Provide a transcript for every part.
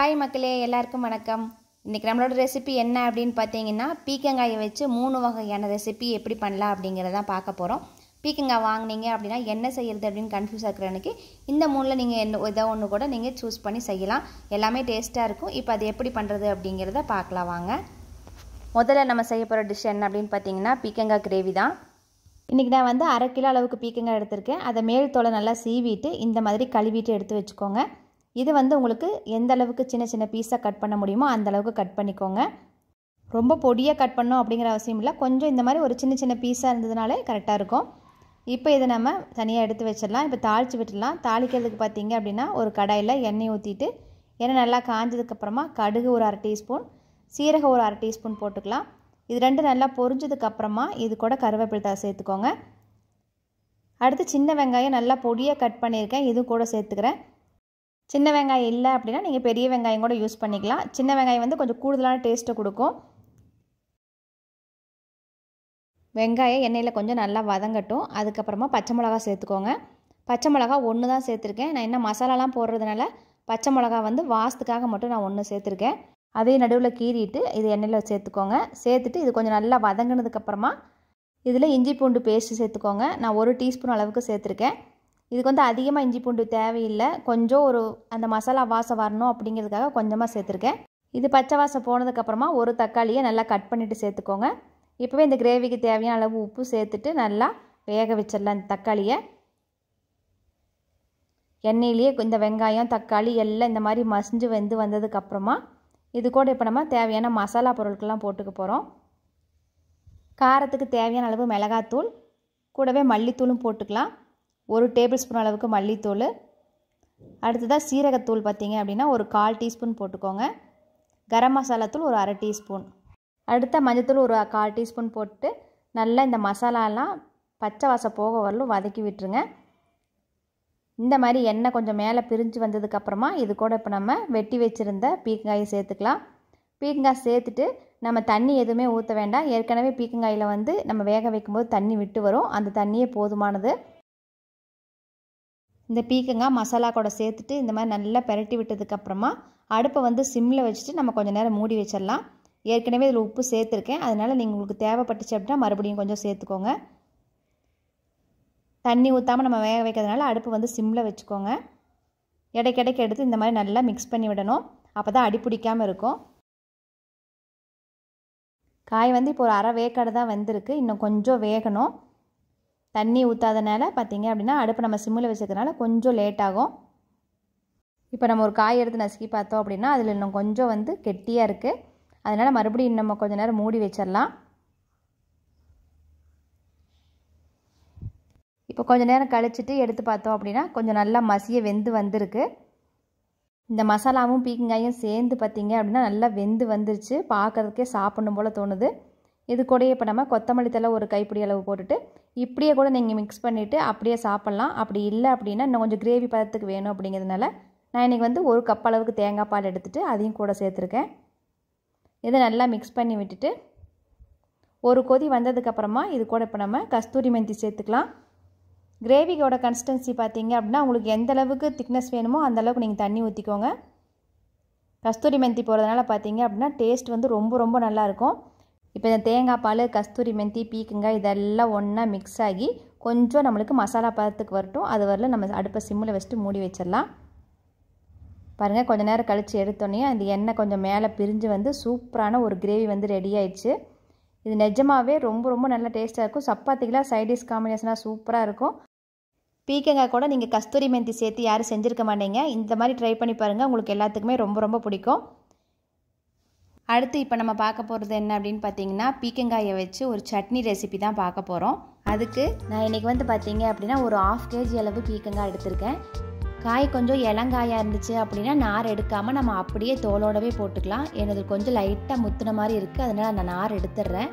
Hi மக்களே எல்லாருக்கும் வணக்கம். இன்றைக்கி நம்மளோட ரெசிபி என்ன அப்படின்னு பார்த்தீங்கன்னா பீக்கங்காயை வச்சு மூணு வகையான ரெசிபி எப்படி பண்ணலாம் அப்படிங்கிறத பார்க்க போகிறோம் பீக்கங்காய் வாங்குனீங்க அப்படின்னா என்ன செய்யறது அப்படின்னு கன்ஃபியூஸ் ஆகுறனுக்கு இந்த மூணில் நீங்கள் என்ன ஏதோ ஒன்று கூட நீங்கள் சூஸ் பண்ணி செய்யலாம். எல்லாமே டேஸ்ட்டாக இருக்கும். இப்போ அது எப்படி பண்ணுறது அப்படிங்கிறத பார்க்கலாம் வாங்க. முதல்ல நம்ம செய்ய போகிற டிஷ் என்ன அப்படின்னு பார்த்தீங்கன்னா பீக்கங்காய் கிரேவி தான். இன்றைக்கி நான் வந்து அரை கிலோ அளவுக்கு பீக்கங்காய் எடுத்திருக்கேன். அதை மேல் தோலை நல்லா சீவிட்டு இந்த மாதிரி கழுவிட்டு எடுத்து வச்சுக்கோங்க. இது வந்து உங்களுக்கு எந்த அளவுக்கு சின்ன சின்ன பீஸாக கட் பண்ண முடியுமோ அந்த அளவுக்கு கட் பண்ணிக்கோங்க. ரொம்ப பொடியாக கட் பண்ணணும் அப்படிங்கிற அவசியம் இல்லை. கொஞ்சம் இந்த மாதிரி ஒரு சின்ன சின்ன பீஸாக இருந்ததுனாலே கரெக்டாக இருக்கும். இப்போ இதை நம்ம தனியாக எடுத்து வச்சிடலாம். இப்போ தாளித்து விட்டுடலாம். தாளிக்கிறதுக்கு பார்த்தீங்க அப்படின்னா ஒரு கடாயில் எண்ணெய் ஊற்றிட்டு எண்ணெய் நல்லா காஞ்சதுக்கப்புறமா கடுகு ஒரு அரை டீஸ்பூன் சீரகம் ஒரு அரை டீஸ்பூன் போட்டுக்கலாம். இது ரெண்டு நல்லா பொரிஞ்சதுக்கப்புறமா இது கூட கருவேப்பிலை தான் சேர்த்துக்கோங்க. அடுத்து சின்ன வெங்காயம் நல்லா பொடியாக கட் பண்ணியிருக்கேன். இதுவும் கூட சேர்த்துக்கிறேன். சின்ன வெங்காயம் இல்லை அப்படின்னா நீங்கள் பெரிய வெங்காயம் கூட யூஸ் பண்ணிக்கலாம். சின்ன வெங்காயம் வந்து கொஞ்சம் கூடுதலான டேஸ்ட்டை கொடுக்கும். வெங்காயம் எண்ணெயில் கொஞ்சம் நல்லா வதங்கட்டும். அதுக்கப்புறமா பச்சை மிளகா சேர்த்துக்கோங்க. பச்சை மிளகா ஒன்று தான் சேர்த்துருக்கேன். நான் என்ன மசாலாலாம் போடுறதுனால பச்சை மிளகா வந்து வாசத்துக்காக மட்டும் நான் ஒன்று சேர்த்துருக்கேன். அதே நடுவில் கீறிட்டு இது எண்ணெயில் சேர்த்துக்கோங்க. சேர்த்துட்டு இது கொஞ்சம் நல்லா வதங்கினதுக்கப்புறமா இதில் இஞ்சி பூண்டு பேஸ்ட்டு சேர்த்துக்கோங்க. நான் ஒரு டீஸ்பூன் அளவுக்கு சேர்த்துருக்கேன். இதுக்கு வந்து அதிகமாக இஞ்சி பூண்டு தேவையில்லை. கொஞ்சம் ஒரு அந்த மசாலா வாசம் வரணும் அப்படிங்கிறதுக்காக கொஞ்சமாக சேர்த்துருக்கேன். இது பச்சை வாசம் போனதுக்கப்புறமா ஒரு தக்காளியை நல்லா கட் பண்ணிவிட்டு சேர்த்துக்கோங்க. இப்போவே இந்த கிரேவிக்கு தேவையான அளவு உப்பு சேர்த்துட்டு நல்லா வேக வச்சிடலாம் இந்த தக்காளியை. எண்ணெயிலேயே இந்த வெங்காயம் தக்காளி எல்லாம் இந்த மாதிரி மசிஞ்சு வெந்து வந்ததுக்கப்புறமா இது கூட இப்போ நம்ம தேவையான மசாலா பொருட்கள்லாம் போட்டுக்க போகிறோம் காரத்துக்கு தேவையான அளவு மிளகாத்தூள் கூடவே மல்லித்தூளும் போட்டுக்கலாம். ஒரு டேபிள் ஸ்பூன் அளவுக்கு மல்லித்தூள். அடுத்ததாக சீரகத்தூள் பார்த்திங்க அப்படின்னா ஒரு கால் டீஸ்பூன் போட்டுக்கோங்க. கரம் மசாலாத்தூள் ஒரு அரை டீஸ்பூன். அடுத்த மஞ்சத்தூள் ஒரு கால் டீஸ்பூன் போட்டு நல்லா இந்த மசாலாலாம் பச்சை வாசம் போக வரலும் வதக்கி விட்டுருங்க. இந்த மாதிரி எண்ணெய் கொஞ்சம் மேலே பிரிஞ்சு வந்ததுக்கப்புறமா இது கூட இப்போ நம்ம வெட்டி வச்சுருந்த பீக்கங்காயை சேர்த்துக்கலாம். பீக்கங்காய் சேர்த்துட்டு நம்ம தண்ணி எதுவுமே ஊற்ற வேண்டாம். ஏற்கனவே பீக்கங்காயில் வந்து நம்ம வேக வைக்கும்போது தண்ணி விட்டு வரும். அந்த தண்ணியே போதுமானது. இந்த பீக்கங்காய் மசாலா கூட சேர்த்துட்டு இந்த மாதிரி நல்லா பெரட்டி விட்டதுக்கப்புறமா அடுப்பை வந்து சிம்மில் வச்சுட்டு நம்ம கொஞ்சம் நேரம் மூடி வச்சிடலாம். ஏற்கனவே இதில் உப்பு சேர்த்துருக்கேன். அதனால் நீங்கள் உங்களுக்கு தேவைப்பட்டுச்சு அப்படின்னா மறுபடியும் கொஞ்சம் சேர்த்துக்கோங்க. தண்ணி ஊற்றாமல் நம்ம வேக வைக்கிறதுனால அடுப்பு வந்து சிம்மில் வச்சுக்கோங்க. இடைக்கிடைக்கு எடுத்து இந்த மாதிரி நல்லா மிக்ஸ் பண்ணி விடணும். அப்போ தான் அடி பிடிக்காமல் இருக்கும். காய் வந்து இப்போ ஒரு அரை வேக்காடு தான் வந்திருக்கு. இன்னும் கொஞ்சம் வேகணும். தண்ணி ஊற்றாதனால பார்த்தீங்க அப்படின்னா அடுப்பு நம்ம சிம்மில் வச்சுக்கிறதுனால கொஞ்சம் லேட் ஆகும். இப்போ நம்ம ஒரு காய் எடுத்து நசுக்கி பார்த்தோம் அப்படின்னா அதில் இன்னும் கொஞ்சம் வந்து கெட்டியாக இருக்குது அதனால் மறுபடியும் நம்ம கொஞ்சம் நேரம் மூடி வச்சிடலாம். இப்போ கொஞ்சம் நேரம் கழிச்சிட்டு எடுத்து பார்த்தோம் அப்படின்னா கொஞ்சம் நல்லா மசிய வெந்து வந்திருக்கு. இந்த மசாலாவும் பீக்கங்காயும் சேர்ந்து பார்த்தீங்க அப்படின்னா நல்லா வெந்து வந்துருச்சு. பார்க்குறதுக்கே சாப்பிடணும் போல் தோணுது. இது கூடயே இப்போ நம்ம கொத்தமல்லி தலை ஒரு கைப்பிடி அளவு போட்டுட்டு இப்படியே கூட நீங்கள் மிக்ஸ் பண்ணிவிட்டு அப்படியே சாப்பிட்லாம். அப்படி இல்லை அப்படின்னா இன்னும் கொஞ்சம் கிரேவி பதத்துக்கு வேணும் அப்படிங்கிறதுனால நான் இன்றைக்கி வந்து ஒரு கப் அளவுக்கு தேங்காய் பால் எடுத்துகிட்டு அதையும் கூட சேர்த்துருக்கேன். இதை நல்லா மிக்ஸ் பண்ணி விட்டுட்டு ஒரு கொதி வந்ததுக்கப்புறமா இது கூட இப்போ நம்ம கஸ்தூரி மெந்தி சேர்த்துக்கலாம். கிரேவியோட கன்சிஸ்டன்சி பார்த்தீங்க அப்படின்னா உங்களுக்கு எந்த அளவுக்கு திக்னஸ் வேணுமோ அந்த அளவுக்கு நீங்கள் தண்ணி ஊற்றிக்கோங்க கஸ்தூரி மெந்தி போகிறதுனால பார்த்தீங்க அப்படின்னா டேஸ்ட் வந்து ரொம்ப ரொம்ப நல்லாயிருக்கும் இப்போ இந்த தேங்காய் பால் கஸ்தூரி மெந்தி பீக்கங்காய் இதெல்லாம் ஒன்றா மிக்ஸ் ஆகி கொஞ்சம் நம்மளுக்கு மசாலா பதத்துக்கு வரட்டும். அது வரல நம்ம அடுப்பை சிம்மில் வச்சுட்டு மூடி வச்சிடலாம். பாருங்கள் கொஞ்சம் நேரம் கழித்து எடுத்தோன்னே அந்த எண்ணெய் கொஞ்சம் மேலே பிரிஞ்சு வந்து சூப்பரான ஒரு கிரேவி வந்து ரெடி ஆயிடுச்சு. இது நிஜமாகவே ரொம்ப ரொம்ப நல்ல டேஸ்ட்டாக இருக்கும். சப்பாத்திக்கெலாம் சைடிஷ் காம்பினேஷனாக சூப்பராக இருக்கும். பீக்கங்காய் கூட நீங்கள் கஸ்தூரி மெந்தி சேர்த்து யாரும் செஞ்சுருக்க மாட்டீங்க. இந்த மாதிரி ட்ரை பண்ணி பாருங்கள் உங்களுக்கு எல்லாத்துக்குமே ரொம்ப ரொம்ப பிடிக்கும். அடுத்து இப்போ நம்ம பார்க்க போகிறது என்ன அப்படின்னு பார்த்தீங்கன்னா பீக்கங்காயை வச்சு ஒரு சட்னி ரெசிபி தான் பார்க்க போகிறோம் அதுக்கு நான் இன்றைக்கி வந்து பார்த்தீங்க அப்படின்னா ஒரு ஆஃப் கேஜி அளவு பீக்கங்காய் எடுத்திருக்கேன். காய் கொஞ்சம் இளங்காயாக இருந்துச்சு அப்படின்னா நார் எடுக்காமல் நம்ம அப்படியே தோலோடவே போட்டுக்கலாம். எனது கொஞ்சம் லைட்டாக முத்துன மாதிரி இருக்குது அதனால் நான் நார் எடுத்துடுறேன்.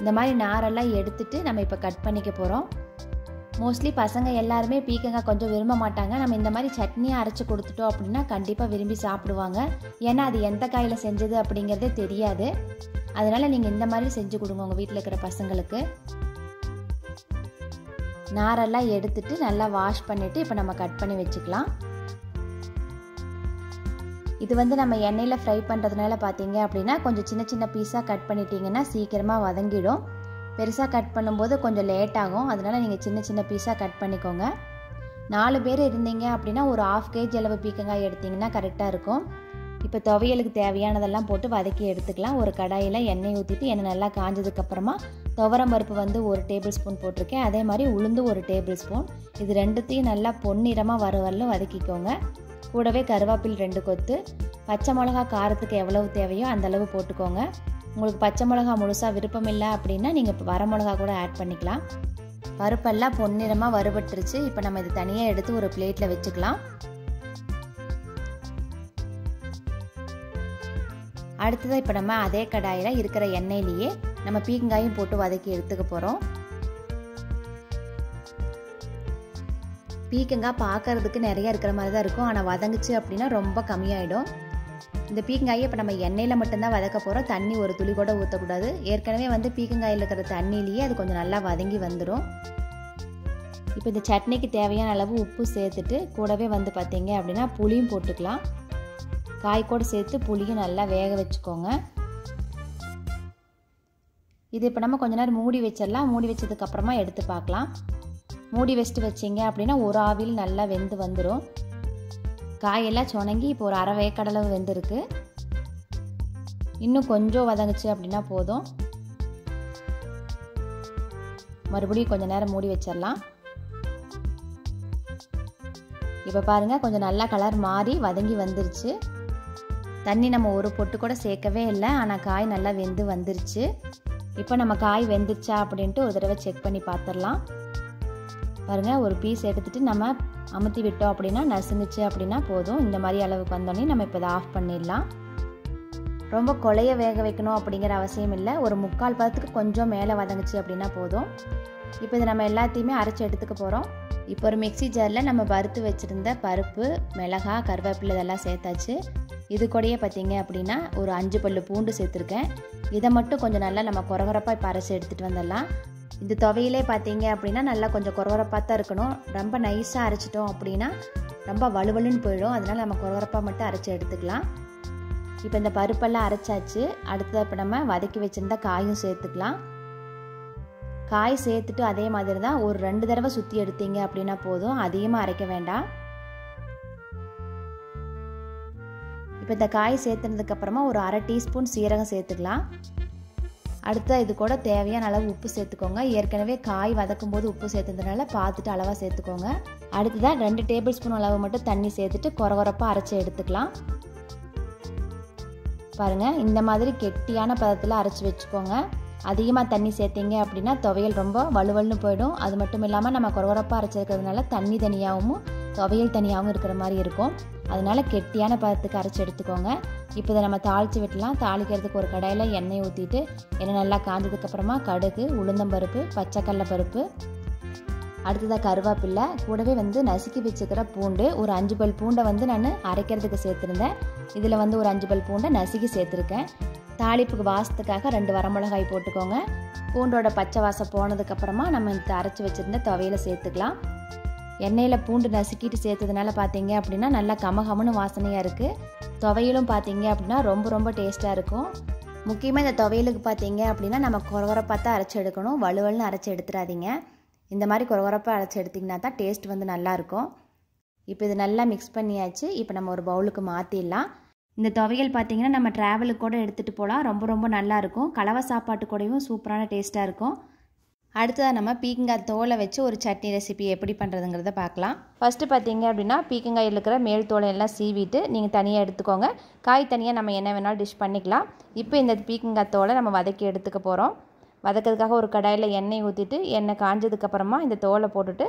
இந்த மாதிரி நாரெல்லாம் எடுத்துட்டு நம்ம இப்போ கட் பண்ணிக்க போகிறோம் மோஸ்ட்லி பசங்க எல்லாருமே பீக்கங்காய் கொஞ்சம் விரும்ப மாட்டாங்க. நம்ம இந்த மாதிரி சட்னியாக அரைச்சி கொடுத்துட்டோம் அப்படின்னா கண்டிப்பாக விரும்பி சாப்பிடுவாங்க. ஏன்னா அது எந்த காயில் செஞ்சது அப்படிங்கிறதே தெரியாது. அதனால் நீங்கள் இந்த மாதிரி செஞ்சு கொடுங்க உங்கள் வீட்டில் இருக்கிற பசங்களுக்கு. நாரெல்லாம் எடுத்துட்டு நல்லா வாஷ் பண்ணிவிட்டு இப்போ நம்ம கட் பண்ணி வச்சுக்கலாம். இது வந்து நம்ம எண்ணெயில் ஃப்ரை பண்ணுறதுனால பார்த்தீங்க அப்படின்னா கொஞ்சம் சின்ன சின்ன பீஸாக கட் பண்ணிட்டீங்கன்னா சீக்கிரமாக வதங்கிடும். பெருசாக கட் பண்ணும்போது கொஞ்சம் லேட் ஆகும். அதனால் நீங்கள் சின்ன சின்ன பீஸாக கட் பண்ணிக்கோங்க. நாலு பேர் இருந்தீங்க அப்படின்னா ஒரு ஆஃப் கேஜி அளவு பீக்கங்காய் எடுத்திங்கன்னா கரெக்டாக இருக்கும். இப்போ துவையலுக்கு தேவையானதெல்லாம் போட்டு வதக்கி எடுத்துக்கலாம். ஒரு கடாயில் எண்ணெய் ஊற்றிட்டு எண்ணெய் நல்லா காஞ்சதுக்கப்புறமா துவரம் பருப்பு வந்து ஒரு டேபிள் ஸ்பூன் போட்டிருக்கேன். அதே மாதிரி உளுந்து ஒரு டேபிள் ஸ்பூன் இது ரெண்டுத்தையும் நல்லா பொன்னிறமாக வர வரல வதக்கிக்கோங்க. கூடவே கருவேப்பில் ரெண்டு கொத்து. பச்சை மிளகா காரத்துக்கு எவ்வளவு தேவையோ அந்தளவு போட்டுக்கோங்க. உங்களுக்கு பச்சை மிளகா முழுசாக விருப்பம் இல்லை அப்படின்னா நீங்கள் இப்போ வர மிளகா கூட ஆட் பண்ணிக்கலாம். பருப்பெல்லாம் பொன்னிறமாக வறுபட்டுருச்சு. இப்போ நம்ம இது தனியாக எடுத்து ஒரு பிளேட்டில் வச்சுக்கலாம். அடுத்ததாக இப்போ நம்ம அதே கடாயில் இருக்கிற எண்ணெயிலேயே நம்ம பீங்காயும் போட்டு வதக்கி எடுத்துக்க போகிறோம் பீக்கங்காய் பார்க்கறதுக்கு நிறைய இருக்கிற மாதிரி தான் இருக்கும். ஆனால் வதங்குச்சு அப்படின்னா ரொம்ப கம்மியாயிடும். இந்த பீக்கங்காயை இப்போ நம்ம எண்ணெயில் மட்டும்தான் வதக்க போகிறோம் தண்ணி ஒரு துளி கூட ஊற்றக்கூடாது ஏற்கனவே வந்து பீக்கங்காயில் இருக்கிற தண்ணியிலேயே அது கொஞ்சம் நல்லா வதங்கி வந்துடும் இப்போ இந்த சட்னிக்கு தேவையான அளவு உப்பு சேர்த்துட்டு கூடவே வந்து பார்த்தீங்க அப்படின்னா புளியும் போட்டுக்கலாம். காய் கூட சேர்த்து புளியும் நல்லா வேக வச்சுக்கோங்க. இது இப்போ நம்ம கொஞ்ச நேரம் மூடி வச்சிடலாம். மூடி வச்சதுக்கப்புறமா எடுத்து பார்க்கலாம். மூடி வச்சுட்டு வச்சிங்க அப்படின்னா ஒரு ஆவியில் நல்லா வெந்து வந்துடும் காயெல்லாம் சுணங்கி இப்போ ஒரு அரை வேக்கடலை வெந்திருக்கு. இன்னும் கொஞ்சம் வதங்குச்சு அப்படின்னா போதும். மறுபடியும் கொஞ்சம் நேரம் மூடி வச்சிடலாம். இப்போ பாருங்கள் கொஞ்சம் நல்லா கலர் மாறி வதங்கி வந்துருச்சு. தண்ணி நம்ம ஒரு பொட்டு கூட சேர்க்கவே இல்லை ஆனால் காய் நல்லா வெந்து வந்துருச்சு. இப்போ நம்ம காய் வெந்துருச்சா அப்படின்ட்டு ஒரு தடவை செக் பண்ணி பார்த்துடலாம். பாருங்கள் ஒரு பீஸ் எடுத்துகிட்டு நம்ம அமுத்தி விட்டோம் அப்படின்னா நசுங்குச்சு அப்படின்னா போதும். இந்த மாதிரி அளவுக்கு வந்தோடனே நம்ம இப்போ இதை ஆஃப் பண்ணிடலாம். ரொம்ப கொலைய வேக வைக்கணும் அப்படிங்கிற அவசியம் இல்லை. ஒரு முக்கால் பதத்துக்கு கொஞ்சம் மேலே வதங்குச்சு அப்படின்னா போதும். இப்போ இதை நம்ம எல்லாத்தையுமே அரைச்சி எடுத்துக்க போகிறோம் இப்போ ஒரு மிக்சி ஜாரில் நம்ம வறுத்து வச்சுருந்த பருப்பு மிளகா கருவேப்பிலை இதெல்லாம் சேர்த்தாச்சு. இது கூடயே பார்த்தீங்க அப்படின்னா ஒரு அஞ்சு பல்லு பூண்டு சேர்த்துருக்கேன். இதை மட்டும் கொஞ்சம் நல்லா நம்ம குறகுறப்பாக இப்போ அரைச்சி எடுத்துகிட்டு வந்துடலாம். இந்த துவையிலே பார்த்தீங்க அப்படின்னா நல்லா கொஞ்சம் குறகுறப்பாக தான் இருக்கணும். ரொம்ப நைஸாக அரைச்சிட்டோம் அப்படின்னா ரொம்ப வலுவலுன்னு போயிடும். அதனால் நம்ம குறகுறப்பாக மட்டும் அரைச்சி எடுத்துக்கலாம். இப்போ இந்த பருப்பெல்லாம் அரைச்சாச்சு. அடுத்தது இப்போ நம்ம வதக்கி வச்சுருந்தா காயும் சேர்த்துக்கலாம். காய் சேர்த்துட்டு அதே மாதிரி தான் ஒரு ரெண்டு தடவை சுற்றி எடுத்தீங்க அப்படின்னா போதும். அதிகமாக அரைக்க வேண்டாம். இப்போ இந்த காய் சேர்த்துனதுக்கப்புறமா ஒரு அரை டீஸ்பூன் சீரகம் சேர்த்துக்கலாம். அடுத்து இது கூட தேவையான அளவு உப்பு சேர்த்துக்கோங்க. ஏற்கனவே காய் வதக்கும் போது உப்பு சேர்த்ததுனால பார்த்துட்டு அளவாக சேர்த்துக்கோங்க. அடுத்ததான் ரெண்டு டேபிள் ஸ்பூன் அளவு மட்டும் தண்ணி சேர்த்துட்டு குறகுறப்பாக அரைச்சி எடுத்துக்கலாம். பாருங்கள் இந்த மாதிரி கெட்டியான பதத்தில் அரைச்சி வச்சுக்கோங்க. அதிகமாக தண்ணி சேர்த்திங்க அப்படின்னா துவையல் ரொம்ப வலுவல்னு போயிடும். அது மட்டும் இல்லாமல் நம்ம குறகுறப்பாக அரைச்சிருக்கிறதுனால தண்ணி தனியாகவும் துவையல் தனியாகவும் இருக்கிற மாதிரி இருக்கும். அதனால் கெட்டியான பதத்துக்கு அரைச்சி எடுத்துக்கோங்க. இப்போ இதை நம்ம தாளித்து விட்டலாம். தாளிக்கிறதுக்கு ஒரு கடாயில் எண்ணெய் ஊற்றிட்டு எண்ணெய் நல்லா காஞ்சதுக்கப்புறமா கடுகு உளுந்தம்பருப்பு பச்சைக்கடல பருப்பு அடுத்ததாக கருவேப்பில்லை கூடவே வந்து நசுக்கி வச்சுக்கிற பூண்டு ஒரு அஞ்சு பல் பூண்டை வந்து நான் அரைக்கிறதுக்கு சேர்த்துருந்தேன். இதில் வந்து ஒரு அஞ்சு பல் பூண்டை நசுக்கி சேர்த்துருக்கேன். தாளிப்புக்கு வாசத்துக்காக ரெண்டு வரமிளகாய் போட்டுக்கோங்க. பூண்டோட பச்சை வாசம் போனதுக்கப்புறமா நம்ம இந்த அரைச்சி வச்சுருந்த துவையில் சேர்த்துக்கலாம். எண்ணெயில் பூண்டு நசுக்கிட்டு சேர்த்ததுனால பார்த்தீங்க அப்படின்னா நல்லா கமகமனு வாசனையாக இருக்குது துவையிலும் பார்த்தீங்க அப்படின்னா ரொம்ப ரொம்ப டேஸ்ட்டாக இருக்கும். முக்கியமாக இந்த துவையலுக்கு பார்த்தீங்க அப்படின்னா நம்ம குறகுறப்பாக தான் அரைச்சி எடுக்கணும். வலுவல்னு அரைச்சி எடுத்துடாதீங்க இந்த மாதிரி குறகுறப்பாக அரைச்சி எடுத்திங்கன்னா தான் டேஸ்ட் வந்து நல்லாயிருக்கும் இப்போ இது நல்லா மிக்ஸ் பண்ணியாச்சு. இப்போ நம்ம ஒரு பவுலுக்கு மாற்றிடலாம் இந்த துவையல் பார்த்தீங்கன்னா நம்ம ட்ராவலுக்கு கூட எடுத்துகிட்டு போகலாம் ரொம்ப ரொம்ப நல்லாயிருக்கும் கலவை சாப்பாட்டு கூடயும் சூப்பரான டேஸ்ட்டாக இருக்கும். அடுத்ததாக நம்ம பீக்கங்காய் தோலை வச்சு ஒரு சட்னி ரெசிபி எப்படி பண்ணுறதுங்கிறத பார்க்கலாம். ஃபஸ்ட்டு பார்த்தீங்க அப்படின்னா பீக்கங்காயில் இருக்கிற மேல் தோலை எல்லாம் சீவிட்டு நீங்கள் தனியாக எடுத்துக்கோங்க. காய் தனியாக நம்ம என்ன வேணாலும் டிஷ் பண்ணிக்கலாம். இப்போ இந்த பீக்கங்காய் தோலை நம்ம வதக்கி எடுத்துக்க போகிறோம் வதக்கிறதுக்காக ஒரு கடாயில் எண்ணெய் ஊற்றிட்டு எண்ணெய் காஞ்சதுக்கப்புறமா இந்த தோலை போட்டுட்டு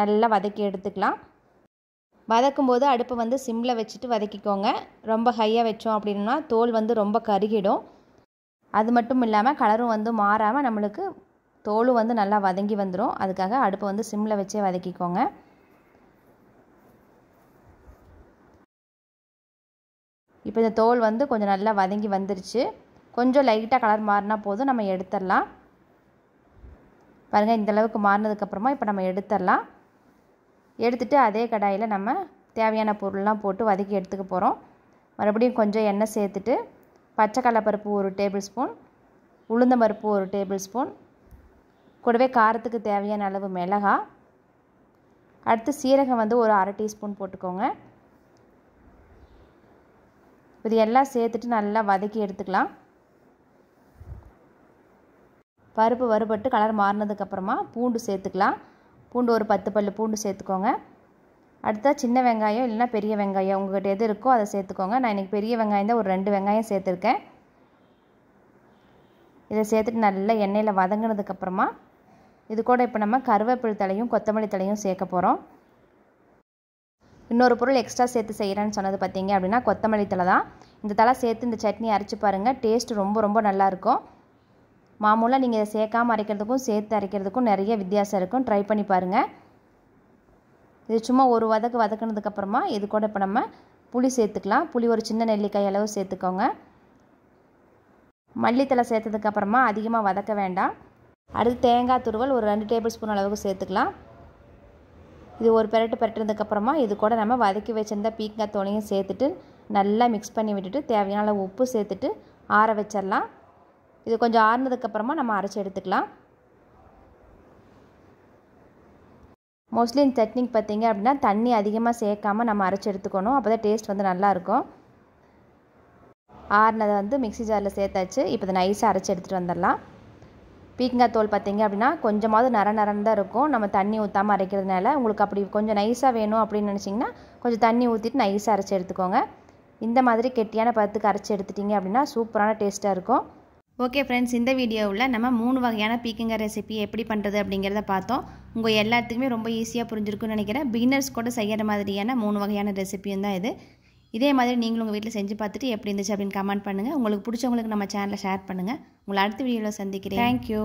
நல்லா வதக்கி எடுத்துக்கலாம். வதக்கும்போது அடுப்பை வந்து சிம்மில் வச்சுட்டு வதக்கிக்கோங்க. ரொம்ப ஹையாக வச்சோம் அப்படின்னா தோல் வந்து ரொம்ப கருகிடும். அது மட்டும் இல்லாமல் கலரும் வந்து மாறாமல் நம்மளுக்கு தோலும் வந்து நல்லா வதங்கி வந்துடும் அதுக்காக அடுப்பை வந்து சிம்மில் வச்சே வதக்கிக்கோங்க. இப்போ இந்த தோல் வந்து கொஞ்சம் நல்லா வதங்கி வந்துருச்சு. கொஞ்சம் லைட்டாக கலர் மாறினா போதும். நம்ம எடுத்துடலாம். பாருங்கள் இந்தளவுக்கு மாறினதுக்கப்புறமா இப்போ நம்ம எடுத்துடலாம். எடுத்துகிட்டு அதே கடாயில் நம்ம தேவையான பொருள்லாம் போட்டு வதக்கி எடுத்துக்க போகிறோம் மறுபடியும் கொஞ்சம் எண்ணெய் சேர்த்துட்டு பச்சை கடலைப்பருப்பு ஒரு டேபிள் ஸ்பூன் உளுந்தம்பருப்பு ஒரு டேபிள் ஸ்பூன் கூடவே காரத்துக்கு தேவையான அளவு மிளகா. அடுத்து சீரகம் வந்து ஒரு அரை டீஸ்பூன் போட்டுக்கோங்க. இது எல்லாம் சேர்த்துட்டு நல்லா வதக்கி எடுத்துக்கலாம். பருப்பு வறுபட்டு கலர் மாறினதுக்கப்புறமா பூண்டு சேர்த்துக்கலாம். பூண்டு ஒரு பத்து பல் பூண்டு சேர்த்துக்கோங்க. அடுத்தா சின்ன வெங்காயம் இல்லைனா பெரிய வெங்காயம். உங்கள்கிட்ட எது இருக்கோ அதை சேர்த்துக்கோங்க. நான் இன்றைக்கி பெரிய வெங்காயம் தான் ஒரு ரெண்டு வெங்காயம் சேர்த்துருக்கேன். இதை சேர்த்துட்டு நல்லா எண்ணெயில் வதங்கினதுக்கப்புறமா இது கூட இப்போ நம்ம கருவேப்பிலை தலையும் கொத்தமல்லி தலையும் சேர்க்க போகிறோம் இன்னொரு பொருள் எக்ஸ்ட்ரா சேர்த்து செய்கிறேன்னு சொன்னது பார்த்தீங்க அப்படின்னா கொத்தமல்லி தலை தான். இந்த தலை சேர்த்து இந்த சட்னி அரைச்சி பாருங்கள் டேஸ்ட் ரொம்ப ரொம்ப நல்லாயிருக்கும் மாமூலாக நீங்கள் இதை சேர்க்காமல் அரைக்கிறதுக்கும் சேர்த்து அரைக்கிறதுக்கும் நிறைய வித்தியாசம் இருக்கும். ட்ரை பண்ணி பாருங்கள் இது சும்மா ஒரு வதக்கு வதக்குனதுக்கப்புறமா இது கூட இப்போ நம்ம புளி சேர்த்துக்கலாம். புளி ஒரு சின்ன நெல்லிக்காய் அளவு சேர்த்துக்கோங்க. மல்லித்தலை சேர்த்ததுக்கப்புறமா அதிகமாக வதக்க வேண்டாம். அடுத்து தேங்காய் துருவல் ஒரு ரெண்டு டேபிள் ஸ்பூன் அளவுக்கு சேர்த்துக்கலாம். இது ஒரு பெரட்டு பெரட்டுனதுக்கப்புறமா இது கூட நம்ம வதக்கி வச்சுருந்த பீக்காய் தோலையும் சேர்த்துட்டு நல்லா மிக்ஸ் பண்ணி விட்டுட்டு தேவையான உப்பு சேர்த்துட்டு ஆற வச்சிடலாம் இது கொஞ்சம் ஆறுனதுக்கப்புறமா நம்ம அரைச்சி எடுத்துக்கலாம். மோஸ்ட்லி இந்த சட்னிக்கு பார்த்திங்க அப்படின்னா தண்ணி அதிகமாக சேர்க்காம நம்ம அரைச்சி எடுத்துக்கணும். அப்போ தான் டேஸ்ட் வந்து நல்லாயிருக்கும் ஆறுனதை வந்து மிக்ஸி ஜாரில் சேர்த்தாச்சு. இப்போ இதை நைஸாக அரைச்சி எடுத்துகிட்டு வந்துடலாம். பீக்கங்காய் தோல் பார்த்தீங்க அப்படின்னா கொஞ்சமாவது நர நரன்னு தான் இருக்கும். நம்ம தண்ணி ஊற்றாமல் அரைக்கிறதுனால உங்களுக்கு அப்படி கொஞ்சம் நைஸாக வேணும் அப்படின்னு நினச்சிங்கன்னா கொஞ்சம் தண்ணி ஊற்றிட்டு நைஸாக அரைச்சி எடுத்துக்கோங்க. இந்த மாதிரி கெட்டியான பருத்துக்கு அரைச்சி எடுத்துட்டிங்க அப்படின்னா சூப்பரான டேஸ்ட்டாக இருக்கும். ஓகே ஃப்ரெண்ட்ஸ் இந்த வீடியோவில் நம்ம மூணு வகையான பீக்கங்காய் ரெசிபி எப்படி பண்ணுறது அப்படிங்கிறத பார்த்தோம். உங்கள் எல்லாத்துக்குமே ரொம்ப ஈஸியாக புரிஞ்சிருக்குன்னு நினைக்கிறேன். பிகினர்ஸ் கூட செய்கிற மாதிரியான மூணு வகையான ரெசிபியும் தான் இது. இதே மாதிரி நீங்களும் உங்கள் வீட்டில் செஞ்சு பார்த்துட்டு எப்படி இருந்துச்சு அப்படின்னு கமெண்ட் பண்ணுங்கள் உங்களுக்கு பிடிச்சவங்களுக்கு நம்ம சேனலை ஷேர் பண்ணுங்கள் உங்களை அடுத்த வீடியோவில் சந்திக்கிறேன். தேங்க்யூ